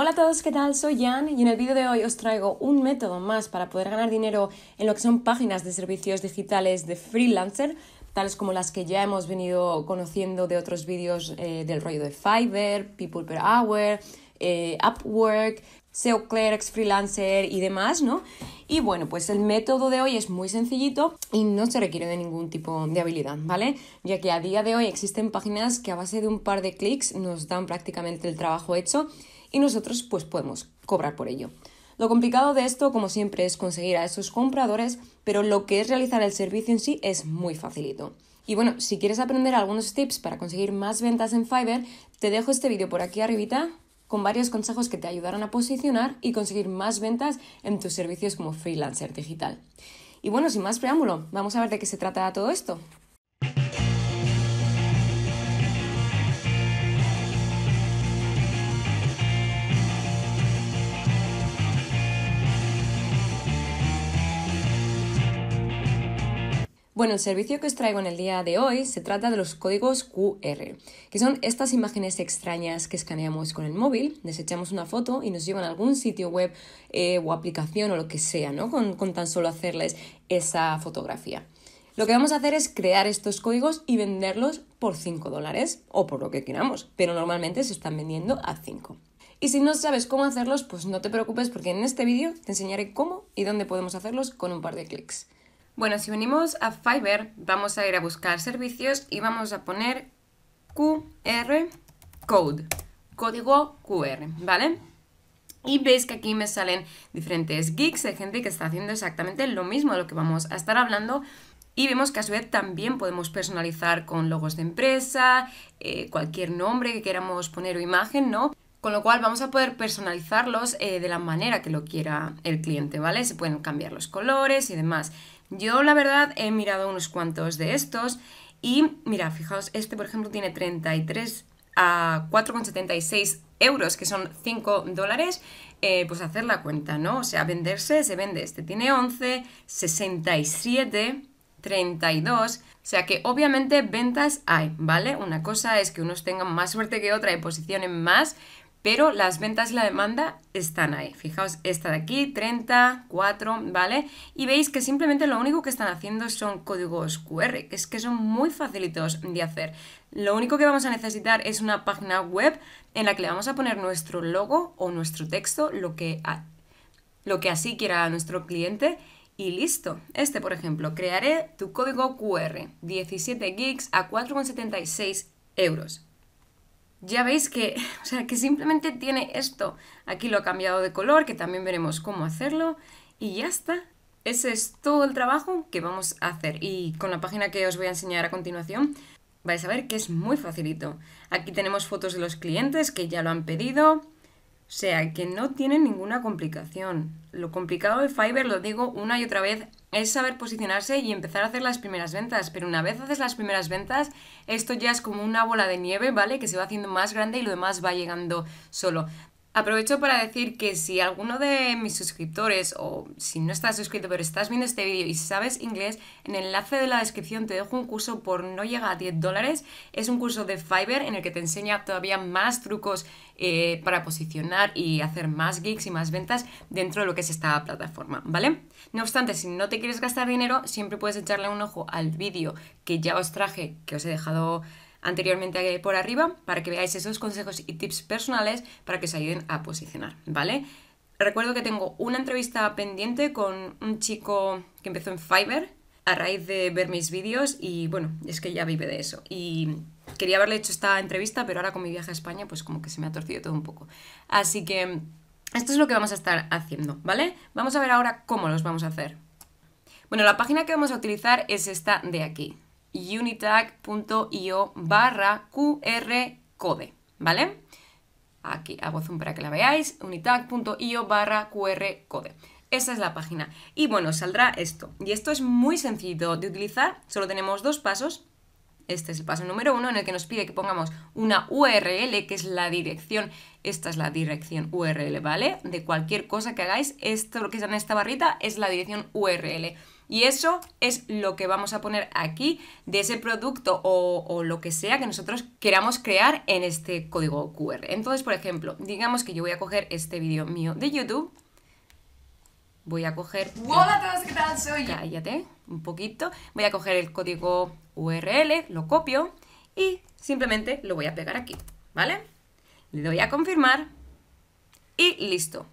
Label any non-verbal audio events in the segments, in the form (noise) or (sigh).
Hola a todos, ¿qué tal? Soy Jan y en el vídeo de hoy os traigo un método más para poder ganar dinero en lo que son páginas de servicios digitales de freelancer, tales como las que ya hemos venido conociendo de otros vídeos eh, del rollo de Fiverr, People Per Hour, eh, Upwork, SEO Clerks, Freelancer y demás, ¿no? Y bueno, pues el método de hoy es muy sencillito y no se requiere de ningún tipo de habilidad, ¿vale? Ya que a día de hoy existen páginas que a base de un par de clics nos dan prácticamente el trabajo hecho y nosotros pues podemos cobrar por ello. Lo complicado de esto, como siempre, es conseguir a esos compradores, pero lo que es realizar el servicio en sí es muy facilito. Y bueno, si quieres aprender algunos tips para conseguir más ventas en Fiverr, te dejo este vídeo por aquí arribita con varios consejos que te ayudarán a posicionar y conseguir más ventas en tus servicios como freelancer digital. Y bueno, sin más preámbulo, vamos a ver de qué se trata todo esto. Bueno, el servicio que os traigo en el día de hoy se trata de los códigos QR, que son estas imágenes extrañas que escaneamos con el móvil, desechamos una foto y nos llevan a algún sitio web eh, o aplicación o lo que sea, ¿no? Con, con tan solo hacerles esa fotografía. Lo que vamos a hacer es crear estos códigos y venderlos por 5 dólares o por lo que queramos, pero normalmente se están vendiendo a 5. Y si no sabes cómo hacerlos, pues no te preocupes porque en este vídeo te enseñaré cómo y dónde podemos hacerlos con un par de clics. Bueno, si venimos a Fiverr, vamos a ir a buscar servicios y vamos a poner QR Code, código QR, ¿vale? Y veis que aquí me salen diferentes geeks de gente que está haciendo exactamente lo mismo de lo que vamos a estar hablando. Y vemos que a su vez también podemos personalizar con logos de empresa, eh, cualquier nombre que queramos poner o imagen, ¿no? Con lo cual vamos a poder personalizarlos eh, de la manera que lo quiera el cliente, ¿vale? Se pueden cambiar los colores y demás. Yo la verdad he mirado unos cuantos de estos y mira, fijaos, este por ejemplo tiene 33 a 4,76 euros, que son 5 dólares, eh, pues hacer la cuenta, ¿no? O sea, venderse se vende. Este tiene 11, 67, 32. O sea que obviamente ventas hay, ¿vale? Una cosa es que unos tengan más suerte que otra y posicionen más, pero las ventas y la demanda están ahí. Fijaos, esta de aquí, 30, 4, ¿vale? Y veis que simplemente lo único que están haciendo son códigos QR, que es que son muy facilitos de hacer. Lo único que vamos a necesitar es una página web en la que le vamos a poner nuestro logo o nuestro texto, lo que, lo que así quiera nuestro cliente. Y listo. Este, por ejemplo, crearé tu código QR, 17 gigs a 4,76 euros ya veis que, (laughs) o sea, que simplemente tiene esto. Aquí lo he cambiado de color, que también veremos cómo hacerlo. Y ya está. Ese es todo el trabajo que vamos a hacer. Y con la página que os voy a enseñar a continuación, vais a ver que es muy facilito. Aquí tenemos fotos de los clientes que ya lo han pedido. O sea, que no tiene ninguna complicación. Lo complicado de Fiverr, lo digo una y otra vez, es saber posicionarse y empezar a hacer las primeras ventas. Pero una vez haces las primeras ventas, esto ya es como una bola de nieve, ¿vale? Que se va haciendo más grande y lo demás va llegando solo. Aprovecho para decir que si alguno de mis suscriptores o si no estás suscrito pero estás viendo este vídeo y sabes inglés, en el enlace de la descripción te dejo un curso por no llega a 10 dólares. Es un curso de Fiverr en el que te enseña todavía más trucos eh, para posicionar y hacer más gigs y más ventas dentro de lo que es esta plataforma, ¿vale? No obstante, si no te quieres gastar dinero, siempre puedes echarle un ojo al vídeo que ya os traje, que os he dejado anteriormente por arriba para que veáis esos consejos y tips personales para que os ayuden a posicionar, ¿vale? Recuerdo que tengo una entrevista pendiente con un chico que empezó en Fiverr a raíz de ver mis vídeos y bueno, es que ya vive de eso. Y quería haberle hecho esta entrevista, pero ahora con mi viaje a España pues como que se me ha torcido todo un poco. Así que esto es lo que vamos a estar haciendo, ¿vale? Vamos a ver ahora cómo los vamos a hacer. Bueno, la página que vamos a utilizar es esta de aquí, unitag.io barra QR code, ¿vale? Aquí hago zoom para que la veáis, unitag.io barra QR code. Esa es la página. Y bueno, saldrá esto. Y esto es muy sencillo de utilizar, solo tenemos dos pasos. Este es el paso número uno en el que nos pide que pongamos una URL, que es la dirección, esta es la dirección URL, ¿vale? De cualquier cosa que hagáis, esto lo que está en esta barrita es la dirección URL. Y eso es lo que vamos a poner aquí de ese producto o, o, lo que sea que nosotros queramos crear en este código QR. Entonces, por ejemplo, digamos que yo voy a coger este vídeo mío de YouTube. Voy a coger... Hola a todos, ¿qué tal? Soy yo. Cállate un poquito. Voy a coger el código URL, lo copio y simplemente lo voy a pegar aquí, ¿vale? Le doy a confirmar y listo.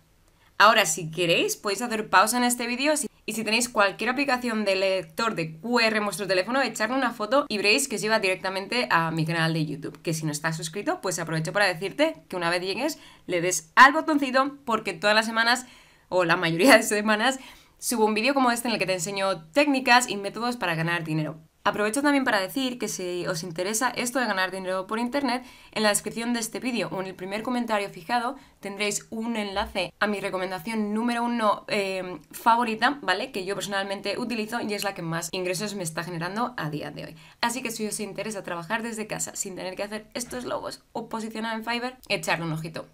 Ahora, si queréis, podéis hacer pausa en este vídeo y si tenéis cualquier aplicación de lector de QR en vuestro teléfono, echarle una foto y veréis que os lleva directamente a mi canal de YouTube. Que si no estás suscrito, pues aprovecho para decirte que una vez llegues, le des al botoncito porque todas las semanas, o la mayoría de semanas, subo un vídeo como este en el que te enseño técnicas y métodos para ganar dinero. Aprovecho también para decir que si os interesa esto de ganar dinero por internet, en la descripción de este vídeo o en el primer comentario fijado tendréis un enlace a mi recomendación número uno eh, favorita, ¿vale? Que yo personalmente utilizo y es la que más ingresos me está generando a día de hoy. Así que si os interesa trabajar desde casa sin tener que hacer estos logos o posicionar en Fiverr, echarle un ojito.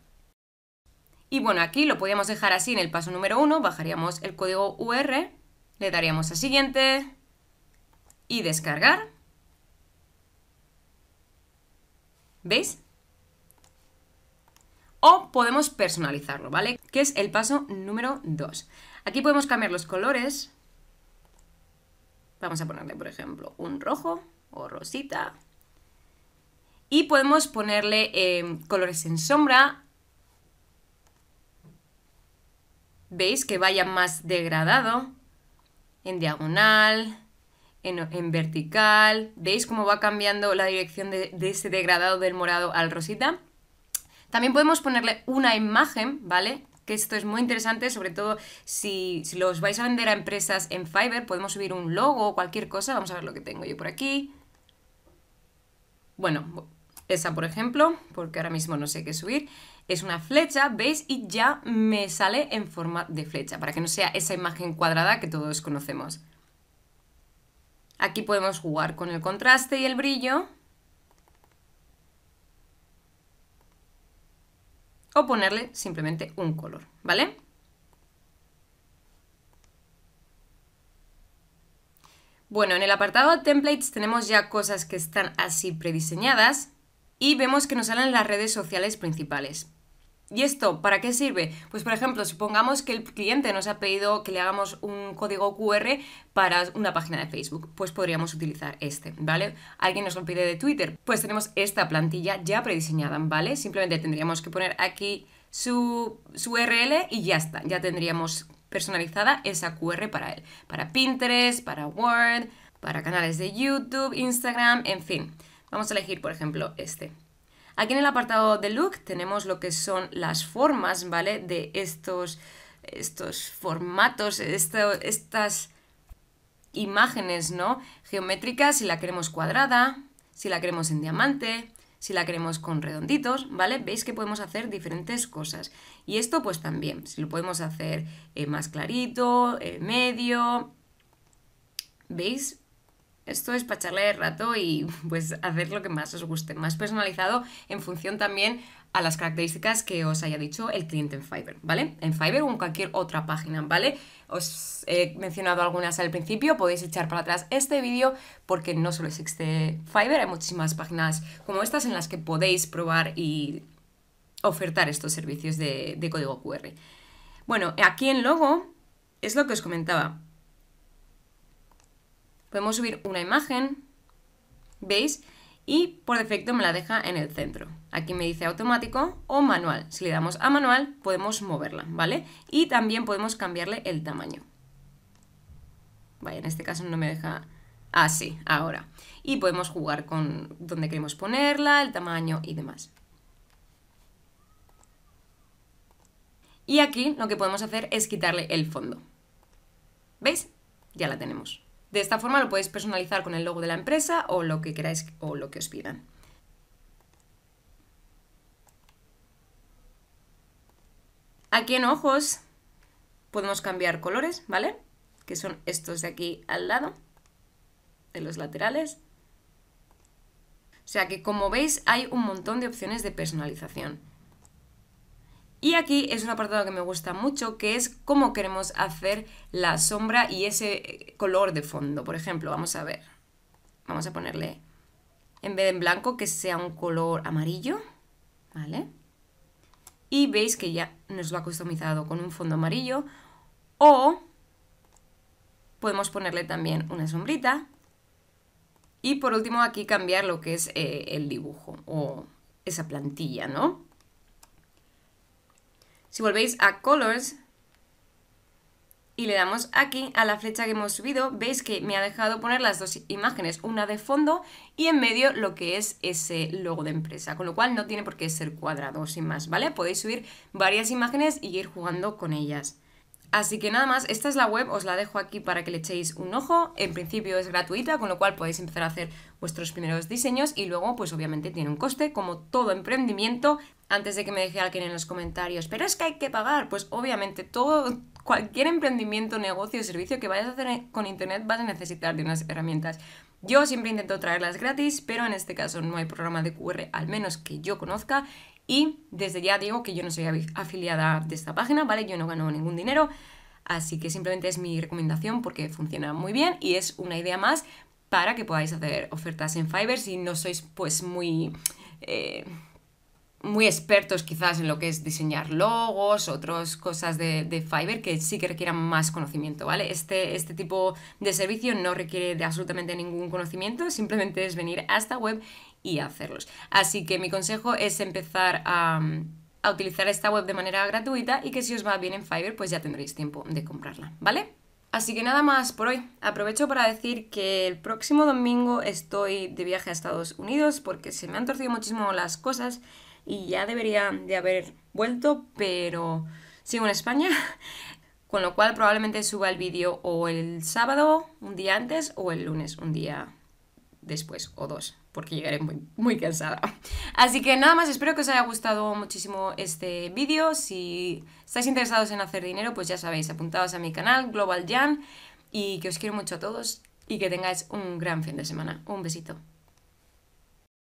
Y bueno, aquí lo podríamos dejar así en el paso número uno, bajaríamos el código UR, le daríamos a siguiente, y descargar. ¿Veis? O podemos personalizarlo, ¿vale? Que es el paso número 2. Aquí podemos cambiar los colores. Vamos a ponerle, por ejemplo, un rojo o rosita. Y podemos ponerle eh, colores en sombra. ¿Veis? Que vaya más degradado. En diagonal en, vertical. ¿Veis cómo va cambiando la dirección de, ese degradado del morado al rosita? También podemos ponerle una imagen, ¿vale? Que esto es muy interesante, sobre todo si, si los vais a vender a empresas en Fiverr, podemos subir un logo o cualquier cosa. Vamos a ver lo que tengo yo por aquí. Bueno, esa por ejemplo, porque ahora mismo no sé qué subir. Es una flecha, ¿veis? Y ya me sale en forma de flecha, para que no sea esa imagen cuadrada que todos conocemos. Aquí podemos jugar con el contraste y el brillo. O ponerle simplemente un color, ¿vale? Bueno, en el apartado de templates tenemos ya cosas que están así prediseñadas y vemos que nos salen las redes sociales principales. ¿Y esto para qué sirve? Pues por ejemplo, supongamos que el cliente nos ha pedido que le hagamos un código QR para una página de Facebook, pues podríamos utilizar este, ¿vale? Alguien nos lo pide de Twitter, pues tenemos esta plantilla ya prediseñada, ¿vale? Simplemente tendríamos que poner aquí su, su URL y ya está, ya tendríamos personalizada esa QR para él, para Pinterest, para Word, para canales de YouTube, Instagram, en fin. Vamos a elegir, por ejemplo, este. Aquí en el apartado de look tenemos lo que son las formas, ¿vale? De estos, estos formatos, estas imágenes, ¿no? Geométricas, si la queremos cuadrada, si la queremos en diamante, si la queremos con redonditos, ¿vale? Veis que podemos hacer diferentes cosas. Y esto pues también, si lo podemos hacer eh, más clarito, medio... ¿Veis? Esto es para echarle el rato y (laughs) pues hacer lo que más os guste, más personalizado en función también a las características que os haya dicho el cliente en Fiverr, ¿vale? En Fiverr o en cualquier otra página, ¿vale? Os he mencionado algunas al principio, podéis echar para atrás este vídeo porque no solo existe Fiverr, hay muchísimas páginas como estas en las que podéis probar y ofertar estos servicios de, de código QR. Bueno, aquí en logo es lo que os comentaba, podemos subir una imagen, ¿veis? Y por defecto me la deja en el centro. Aquí me dice automático o manual. Si le damos a manual podemos moverla, ¿vale? Y también podemos cambiarle el tamaño. Vaya, en este caso no me deja así, ahora. Y podemos jugar con dónde queremos ponerla, el tamaño y demás. Y aquí lo que podemos hacer es quitarle el fondo. ¿Veis? Ya la tenemos. De esta forma lo podéis personalizar con el logo de la empresa o lo que queráis o lo que os pidan. Aquí en ojos podemos cambiar colores, ¿vale? Que son estos de aquí al lado, de los laterales. O sea que como veis hay un montón de opciones de personalización. Y aquí es un apartado que me gusta mucho, que es cómo queremos hacer la sombra y ese color de fondo. Por ejemplo, vamos a ver, vamos a ponerle, en vez de en blanco, que sea un color amarillo, ¿vale? Y veis que ya nos lo ha customizado con un fondo amarillo. O podemos ponerle también una sombrita. Y por último aquí cambiar lo que es eh, el dibujo o esa plantilla, ¿no? Si volvéis a Colors y le damos aquí a la flecha que hemos subido, veis que me ha dejado poner las dos imágenes, una de fondo y en medio lo que es ese logo de empresa, con lo cual no tiene por qué ser cuadrado, sin más, ¿vale? Podéis subir varias imágenes y ir jugando con ellas. Así que nada más, esta es la web, os la dejo aquí para que le echéis un ojo. En principio es gratuita, con lo cual podéis empezar a hacer vuestros primeros diseños y luego pues obviamente tiene un coste, como todo emprendimiento. Antes de que me deje alguien en los comentarios, pero es que hay que pagar, pues obviamente todo, cualquier emprendimiento, negocio o servicio que vayas a hacer con internet vas a necesitar de unas herramientas. Yo siempre intento traerlas gratis, pero en este caso no hay programa de QR, al menos que yo conozca, y desde ya digo que yo no soy afiliada de esta página, ¿vale? Yo no gano ningún dinero, así que simplemente es mi recomendación porque funciona muy bien y es una idea más para que podáis hacer ofertas en Fiverr si no sois pues muy... Eh, muy expertos quizás en lo que es diseñar logos, otras cosas de, de, Fiverr que sí que requieran más conocimiento, ¿vale? Este, este tipo de servicio no requiere de absolutamente ningún conocimiento, simplemente es venir a esta web y hacerlos. Así que mi consejo es empezar a, utilizar esta web de manera gratuita y que si os va bien en Fiverr, pues ya tendréis tiempo de comprarla, ¿vale? Así que nada más por hoy. Aprovecho para decir que el próximo domingo estoy de viaje a Estados Unidos porque se me han torcido muchísimo las cosas y ya debería de haber vuelto, pero sigo en España. (laughs) Con lo cual probablemente suba el vídeo o el sábado, un día antes, o el lunes, un día después, o dos porque llegaré muy, muy cansada. (laughs) Así que nada más, espero que os haya gustado muchísimo este vídeo. Si estáis interesados en hacer dinero, pues ya sabéis, apuntaos a mi canal, Global Jan, y que os quiero mucho a todos y que tengáis un gran fin de semana. Un besito.